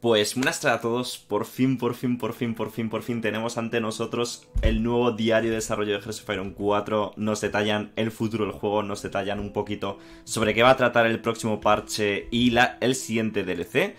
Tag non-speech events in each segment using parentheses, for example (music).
Pues buenas tardes a todos, por fin, por fin, por fin, por fin, por fin tenemos ante nosotros el nuevo diario de desarrollo de Hearts of Iron 4, nos detallan el futuro del juego, nos detallan un poquito sobre qué va a tratar el próximo parche y la, el siguiente DLC,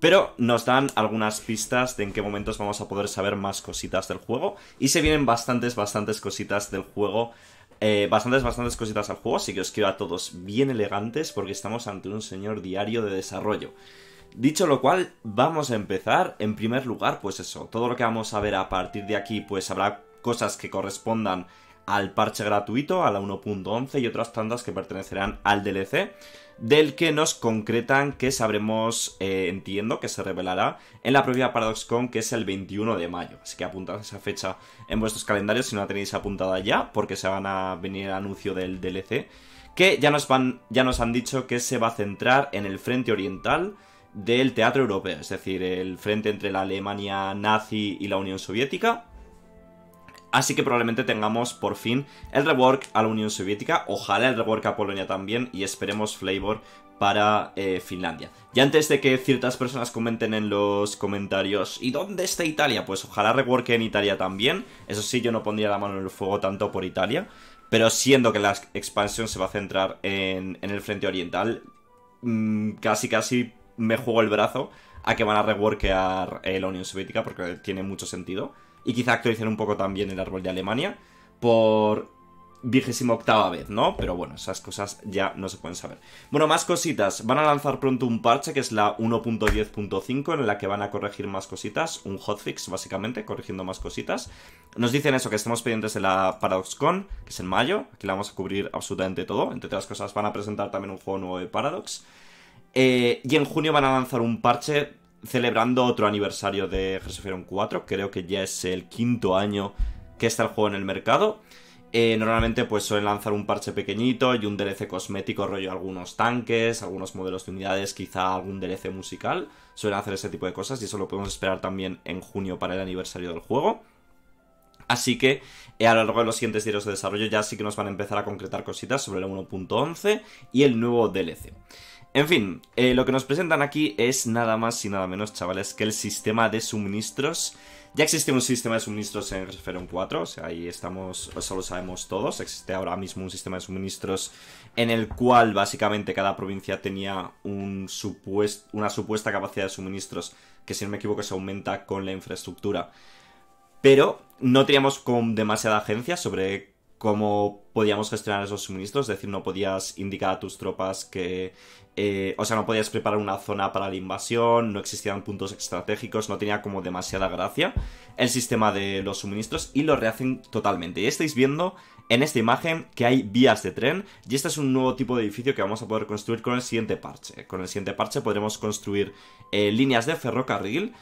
pero nos dan algunas pistas de en qué momentos vamos a poder saber más cositas del juego, y se vienen bastantes, bastantes cositas del juego, eh, bastantes, bastantes cositas al juego, así que os quiero a todos bien elegantes porque estamos ante un señor diario de desarrollo. Dicho lo cual, vamos a empezar. En primer lugar, pues eso, todo lo que vamos a ver a partir de aquí, pues habrá cosas que correspondan al parche gratuito, a la 1.11 y otras tantas que pertenecerán al DLC, del que nos concretan que sabremos, eh, entiendo, que se revelará en la propia ParadoxCon, que es el 21 de mayo. Así que apuntad esa fecha en vuestros calendarios si no la tenéis apuntada ya, porque se van a venir el anuncio del DLC, que ya nos, van, ya nos han dicho que se va a centrar en el frente oriental, del teatro europeo, es decir, el frente entre la Alemania nazi y la Unión Soviética. Así que probablemente tengamos por fin el rework a la Unión Soviética, ojalá el rework a Polonia también y esperemos Flavor para eh, Finlandia. Y antes de que ciertas personas comenten en los comentarios ¿y dónde está Italia? Pues ojalá rework en Italia también. Eso sí, yo no pondría la mano en el fuego tanto por Italia. Pero siendo que la expansión se va a centrar en, el frente oriental, mm, casi casi me juego el brazo a que van a reworkear la Unión Soviética porque tiene mucho sentido. Y quizá actualicen un poco también el árbol de Alemania por vigésima octava vez, ¿no? Pero bueno, esas cosas ya no se pueden saber. Bueno, más cositas. Van a lanzar pronto un parche que es la 1.10.5 en la que van a corregir más cositas. Un hotfix, básicamente, corrigiendo más cositas. Nos dicen eso, que estamos pendientes de la ParadoxCon, que es en mayo. Aquí la vamos a cubrir absolutamente todo. Entre otras cosas, van a presentar también un juego nuevo de Paradox. Eh, y en junio van a lanzar un parche celebrando otro aniversario de Hearts 4. Creo que ya es el quinto año que está el juego en el mercado. Eh, normalmente pues suelen lanzar un parche pequeñito y un DLC cosmético, rollo algunos tanques, algunos modelos de unidades, quizá algún DLC musical. Suelen hacer ese tipo de cosas y eso lo podemos esperar también en junio para el aniversario del juego. Así que eh, a lo largo de los siguientes días de desarrollo ya sí que nos van a empezar a concretar cositas sobre el 1.11 y el nuevo DLC. En fin, eh, lo que nos presentan aquí es nada más y nada menos, chavales, que el sistema de suministros. Ya existe un sistema de suministros en Resferon 4, o sea, ahí estamos, eso lo sabemos todos. Existe ahora mismo un sistema de suministros en el cual básicamente cada provincia tenía un una supuesta capacidad de suministros que, si no me equivoco, se aumenta con la infraestructura. Pero no teníamos con demasiada agencia sobre cómo podíamos gestionar esos suministros, es decir, no podías indicar a tus tropas que... Eh, o sea, no podías preparar una zona para la invasión, no existían puntos estratégicos, no tenía como demasiada gracia el sistema de los suministros y lo rehacen totalmente. Y estáis viendo en esta imagen que hay vías de tren y este es un nuevo tipo de edificio que vamos a poder construir con el siguiente parche. Con el siguiente parche podremos construir eh, líneas de ferrocarril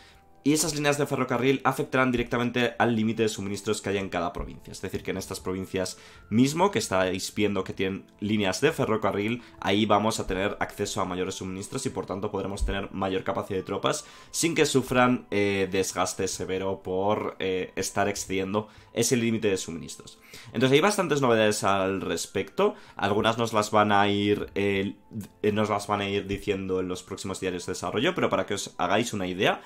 y esas líneas de ferrocarril afectarán directamente al límite de suministros que haya en cada provincia. Es decir, que en estas provincias mismo, que estáis viendo que tienen líneas de ferrocarril, ahí vamos a tener acceso a mayores suministros y por tanto podremos tener mayor capacidad de tropas sin que sufran eh, desgaste severo por eh, estar excediendo ese límite de suministros. Entonces hay bastantes novedades al respecto. Algunas nos las van a ir. Eh, nos las van a ir diciendo en los próximos diarios de desarrollo. Pero para que os hagáis una idea,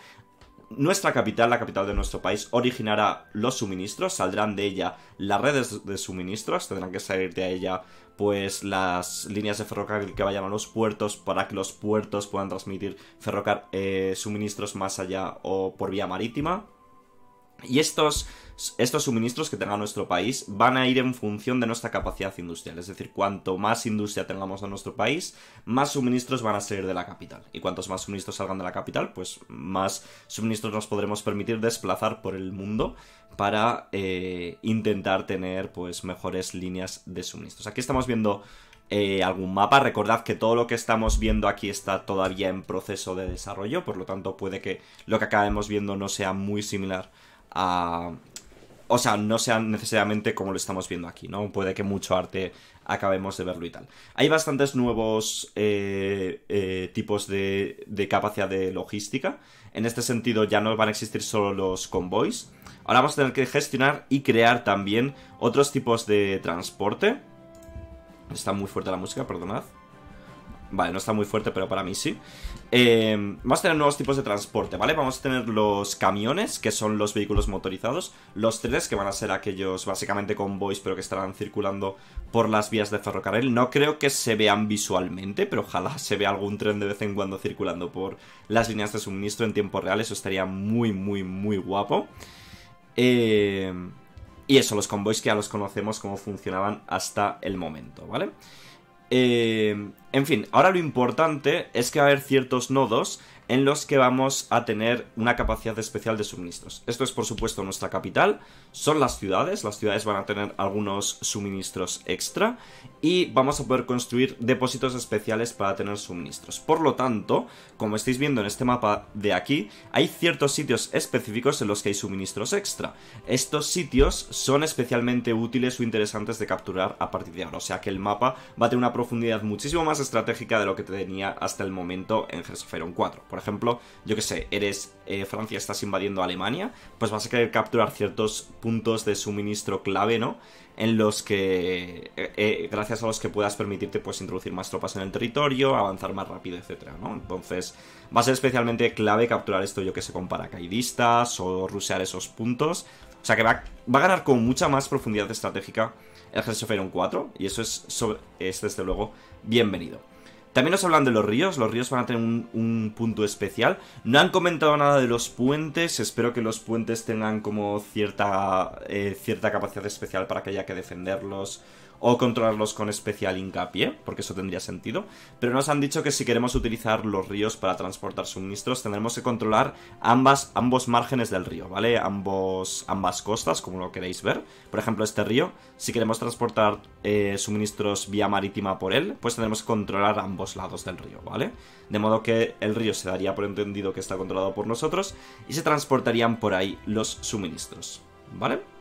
nuestra capital, la capital de nuestro país, originará los suministros, saldrán de ella las redes de suministros, tendrán que salir de ella pues las líneas de ferrocarril que vayan a los puertos para que los puertos puedan transmitir ferrocar eh, suministros más allá o por vía marítima. Y estos, estos suministros que tenga nuestro país van a ir en función de nuestra capacidad industrial. Es decir, cuanto más industria tengamos en nuestro país, más suministros van a salir de la capital. Y cuantos más suministros salgan de la capital, pues más suministros nos podremos permitir desplazar por el mundo para eh, intentar tener pues mejores líneas de suministros. Aquí estamos viendo eh, algún mapa. Recordad que todo lo que estamos viendo aquí está todavía en proceso de desarrollo, por lo tanto puede que lo que acabemos viendo no sea muy similar o sea, no sean necesariamente como lo estamos viendo aquí, ¿no? Puede que mucho arte acabemos de verlo y tal. Hay bastantes nuevos eh, eh, tipos de, de capacidad de logística. En este sentido ya no van a existir solo los convoys. Ahora vamos a tener que gestionar y crear también otros tipos de transporte. Está muy fuerte la música, perdonad. Vale, no está muy fuerte, pero para mí sí. Eh, vamos a tener nuevos tipos de transporte, ¿vale? Vamos a tener los camiones, que son los vehículos motorizados. Los trenes, que van a ser aquellos básicamente convoys, pero que estarán circulando por las vías de ferrocarril. No creo que se vean visualmente, pero ojalá (laughs) se vea algún tren de vez en cuando circulando por las líneas de suministro en tiempo real. Eso estaría muy, muy, muy guapo. Eh, y eso, los convoys que ya los conocemos, cómo funcionaban hasta el momento, ¿vale? Eh, en fin, ahora lo importante es que va a haber ciertos nodos en los que vamos a tener una capacidad especial de suministros. Esto es por supuesto nuestra capital, son las ciudades, las ciudades van a tener algunos suministros extra y vamos a poder construir depósitos especiales para tener suministros. Por lo tanto, como estáis viendo en este mapa de aquí, hay ciertos sitios específicos en los que hay suministros extra. Estos sitios son especialmente útiles o interesantes de capturar a partir de ahora, o sea que el mapa va a tener una profundidad muchísimo más estratégica de lo que tenía hasta el momento en Hearts of Iron 4. Por ejemplo, yo que sé, eres eh, Francia, estás invadiendo Alemania, pues vas a querer capturar ciertos puntos de suministro clave, ¿no? En los que, eh, eh, gracias a los que puedas permitirte, pues, introducir más tropas en el territorio, avanzar más rápido, etcétera, ¿no? Entonces, va a ser especialmente clave capturar esto, yo que sé, con paracaidistas o rusear esos puntos. O sea que va, a ganar con mucha más profundidad estratégica el Hearts of Iron 4, y eso es, es desde luego bienvenido. También nos hablan de los ríos, los ríos van a tener un, punto especial. No han comentado nada de los puentes, espero que los puentes tengan como cierta, eh, cierta capacidad especial para que haya que defenderlos o controlarlos con especial hincapié, porque eso tendría sentido. Pero nos han dicho que si queremos utilizar los ríos para transportar suministros, tendremos que controlar ambas, ambos márgenes del río, ¿vale? Ambos, ambas costas, como lo queréis ver. Por ejemplo, este río, si queremos transportar eh, suministros vía marítima por él, pues tendremos que controlar ambos lados del río, ¿vale? De modo que el río se daría por entendido que está controlado por nosotros y se transportarían por ahí los suministros, ¿vale?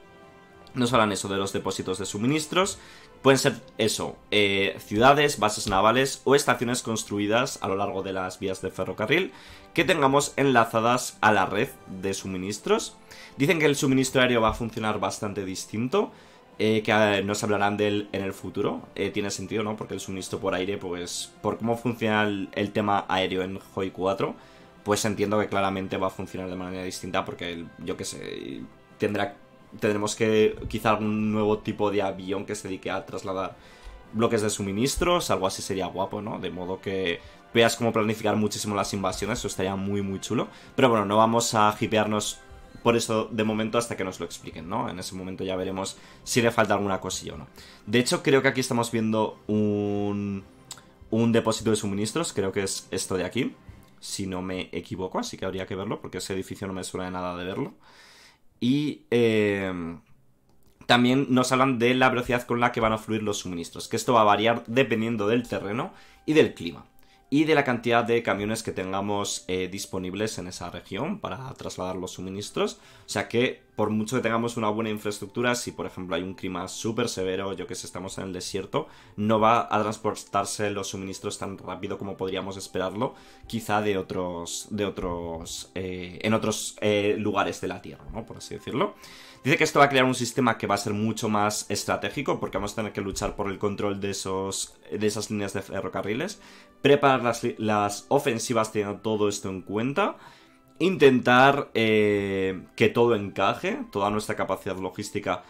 Nos hablan eso de los depósitos de suministros, Pueden ser eso, eh, ciudades, bases navales o estaciones construidas a lo largo de las vías de ferrocarril que tengamos enlazadas a la red de suministros. Dicen que el suministro aéreo va a funcionar bastante distinto, eh, que eh, nos hablarán de él en el futuro. tiene sentido, ¿no? Porque el suministro por aire, pues por cómo funciona el, tema aéreo en Hoi 4, pues entiendo que claramente va a funcionar de manera distinta porque, yo qué sé, tendrá tendremos que quizá algún nuevo tipo de avión que se dedique a trasladar bloques de suministros, algo así sería guapo, ¿no? De modo que veas cómo planificar muchísimo las invasiones, eso estaría muy muy chulo. Pero bueno, no vamos a hipearnos por eso de momento hasta que nos lo expliquen, ¿no? En ese momento ya veremos si le falta alguna cosilla o no. De hecho, creo que aquí estamos viendo un, un depósito de suministros, creo que es esto de aquí, si no me equivoco, así que habría que verlo, porque ese edificio no me suena de nada de verlo. Y em, también nos hablan de la velocidad con la que van a fluir los suministros, que esto va a variar dependiendo del terreno y del clima y de la cantidad de camiones que tengamos eh, disponibles en esa región para trasladar los suministros. O sea que por mucho que tengamos una buena infraestructura, si por ejemplo hay un clima súper severo, yo que sé, estamos en el desierto, no va a transportarse los suministros tan rápido como podríamos esperarlo, quizá de otros, de otros, eh, en otros eh, lugares de la Tierra, ¿no? Por así decirlo. Dice que esto va a crear un sistema que va a ser mucho más estratégico porque vamos a tener que luchar por el control de, esos, de esas líneas de ferrocarriles, preparar las, las ofensivas teniendo todo esto en cuenta, intentar eh, que todo encaje, toda nuestra capacidad logística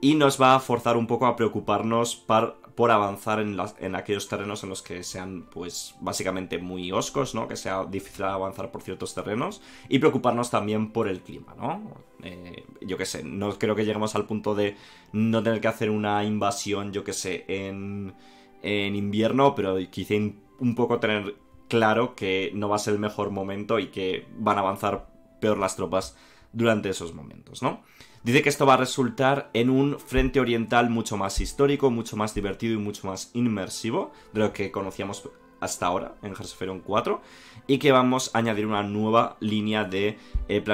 y nos va a forzar un poco a preocuparnos por avanzar en, en, aquellos terrenos en los que sean, pues, básicamente muy oscos, ¿no? Que sea difícil avanzar por ciertos terrenos y preocuparnos también por el clima, ¿no? Eh, yo qué sé, no creo que lleguemos al punto de no tener que hacer una invasión, yo qué sé, en, en invierno, pero quizá un poco tener claro que no va a ser el mejor momento y que van a avanzar peor las tropas durante esos momentos, ¿no? Dice que esto va a resultar en un frente oriental mucho más histórico, mucho más divertido y mucho más inmersivo de lo que conocíamos hasta ahora en Hearts 4 y que vamos a añadir una nueva línea de, eh,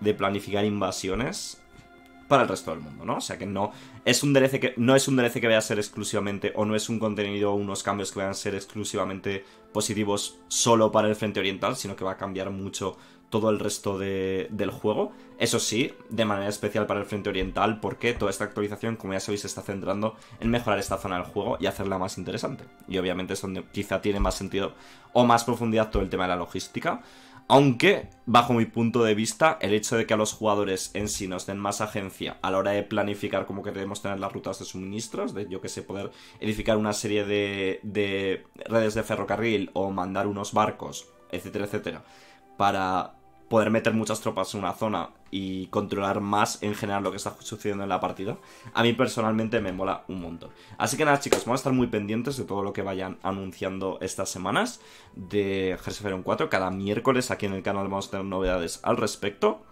de planificar invasiones para el resto del mundo, ¿no? O sea que no es un DLC que no es un DLC que vaya a ser exclusivamente o no es un contenido o unos cambios que vayan a ser exclusivamente positivos solo para el frente oriental, sino que va a cambiar mucho todo el resto del juego. Eso sí, de manera especial para el frente oriental, porque toda esta actualización, como ya sabéis, se está centrando en mejorar esta zona del juego y hacerla más interesante. Y obviamente es donde quizá tiene más sentido o más profundidad todo el tema de la logística. Aunque, bajo mi punto de vista, el hecho de que a los jugadores en sí nos den más agencia a la hora de planificar cómo queremos tener las rutas de suministros, de yo que sé, poder edificar una serie de, de redes de ferrocarril o mandar unos barcos, etcétera, etcétera, para poder meter muchas tropas en una zona y controlar más en general lo que está sucediendo en la partida, a mí personalmente me mola un montón. Así que nada chicos, vamos a estar muy pendientes de todo lo que vayan anunciando estas semanas de Hearts 4. Cada miércoles aquí en el canal vamos a tener novedades al respecto.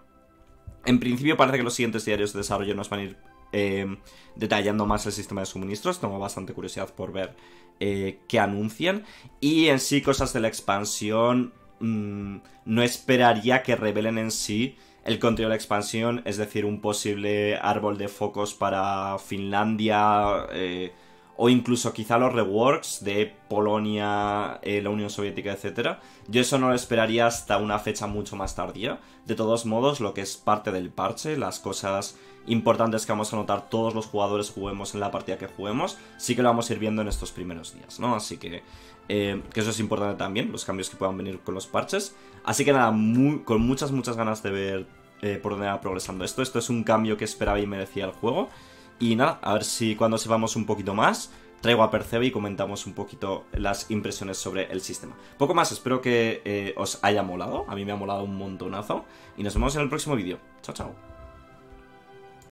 En principio parece que los siguientes diarios de desarrollo nos van a ir eh, detallando más el sistema de suministros. Tengo bastante curiosidad por ver eh, qué anuncian. Y en sí, cosas de la expansión. Mm, no esperaría que revelen en sí el contenido de la expansión, es decir, un posible árbol de focos para Finlandia eh, o incluso quizá los reworks de Polonia, eh, la Unión Soviética, etc. Yo eso no lo esperaría hasta una fecha mucho más tardía. De todos modos, lo que es parte del parche, las cosas importantes que vamos a notar todos los jugadores juguemos en la partida que juguemos, sí que lo vamos a ir viendo en estos primeros días, ¿no? Así que eh, que eso es importante también, los cambios que puedan venir con los parches. Así que nada, con muchas, muchas ganas de ver eh, por dónde va progresando esto. Esto es un cambio que esperaba y merecía el juego. Y nada, a ver si cuando sepamos un poquito más, traigo a Percebe y comentamos un poquito las impresiones sobre el sistema. Poco más, espero que eh, os haya molado. A mí me ha molado un montonazo. Y nos vemos en el próximo vídeo. Chao, chao.